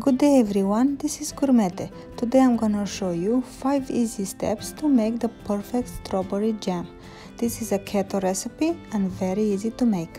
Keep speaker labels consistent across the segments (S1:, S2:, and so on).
S1: Good day everyone, this is Gurmete. Today I'm gonna show you 5 easy steps to make the perfect strawberry jam. This is a keto recipe and very easy to make.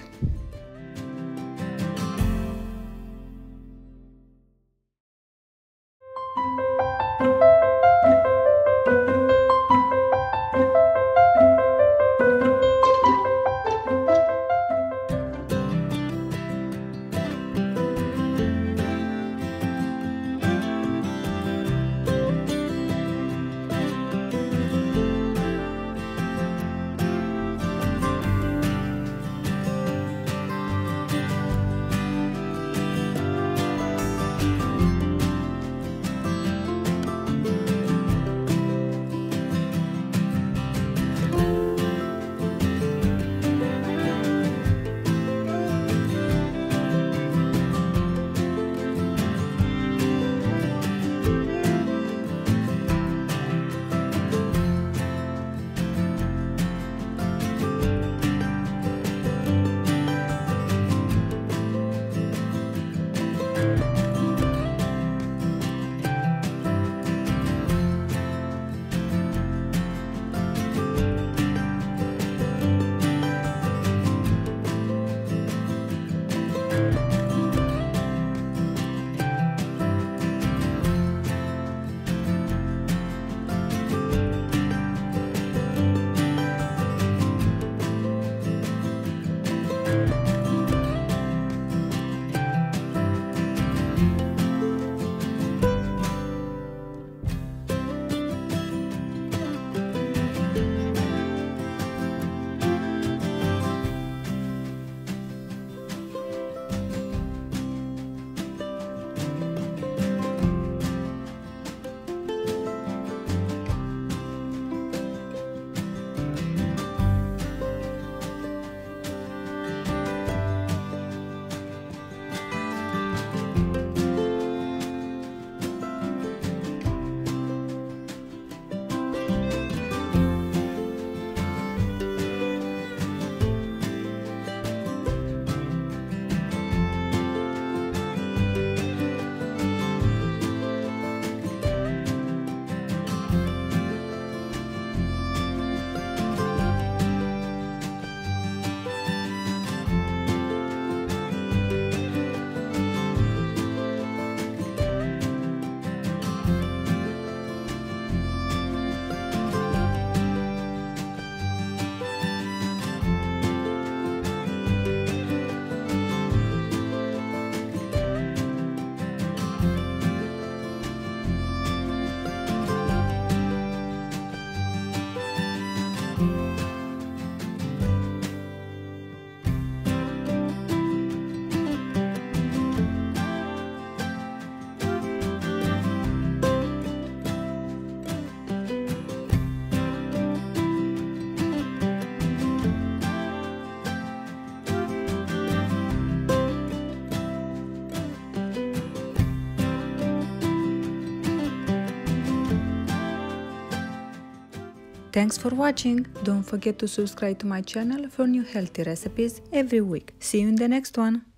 S1: Thanks for watching. Don't forget to subscribe to my channel for new healthy recipes every week. See you in the next one.